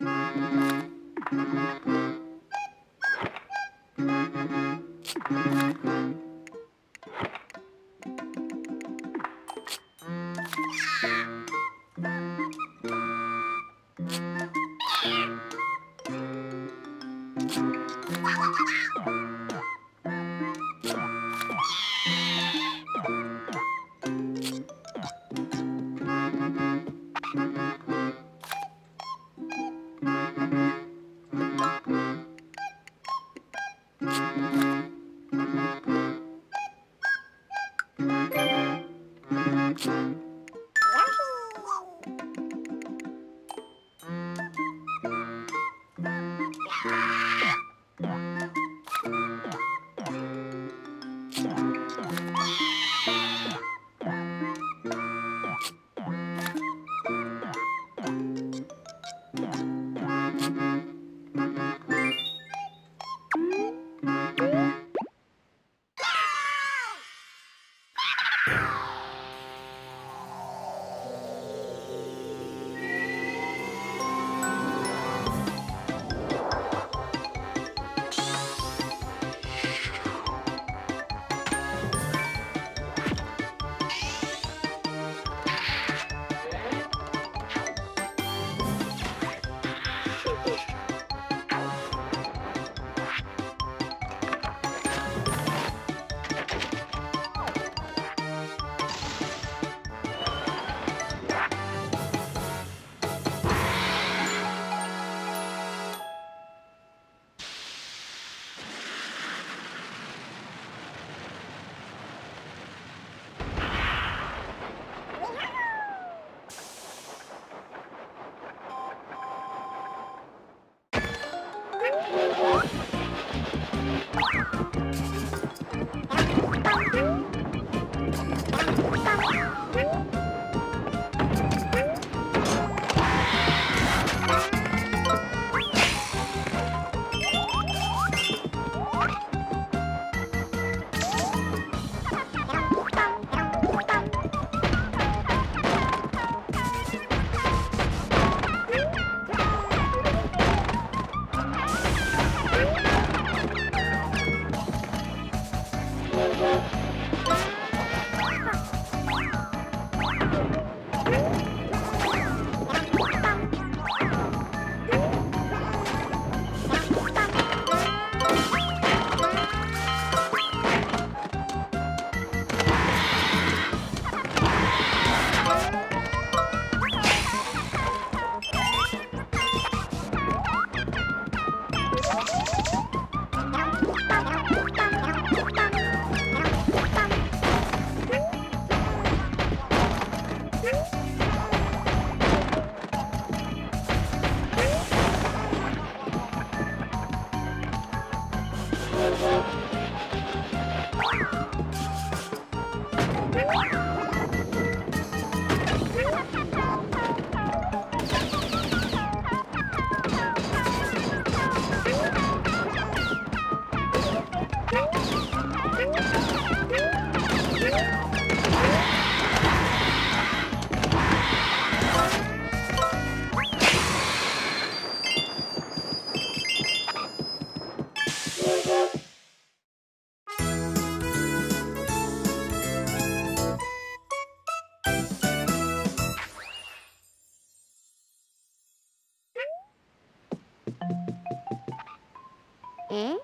Wow, wow, wow, wow. Yeah. 嗯